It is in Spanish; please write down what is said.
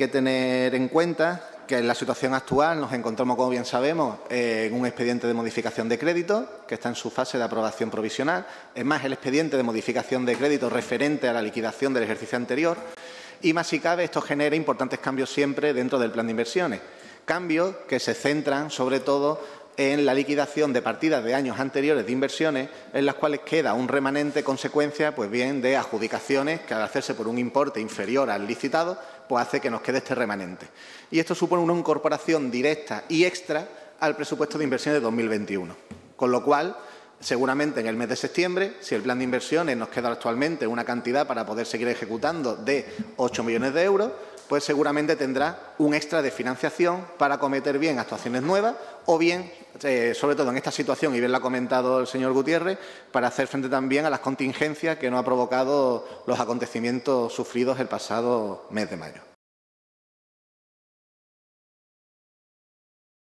que tener en cuenta que en la situación actual nos encontramos, como bien sabemos, en un expediente de modificación de crédito que está en su fase de aprobación provisional. Es más, el expediente de modificación de crédito referente a la liquidación del ejercicio anterior. Y más si cabe, esto genera importantes cambios siempre dentro del plan de inversiones. Cambios que se centran sobre todo en la liquidación de partidas de años anteriores de inversiones en las cuales queda un remanente consecuencia pues bien de adjudicaciones que al hacerse por un importe inferior al licitado pues hace que nos quede este remanente. Y esto supone una incorporación directa y extra al presupuesto de inversiones de 2021. Con lo cual, seguramente en el mes de septiembre, si el plan de inversiones nos queda actualmente una cantidad para poder seguir ejecutando de 8 millones de euros, pues seguramente tendrá un extra de financiación para cometer bien actuaciones nuevas o bien, eh, sobre todo en esta situación, y bien lo ha comentado el señor Gutiérrez, para hacer frente también a las contingencias que nos ha provocado los acontecimientos sufridos el pasado mes de mayo.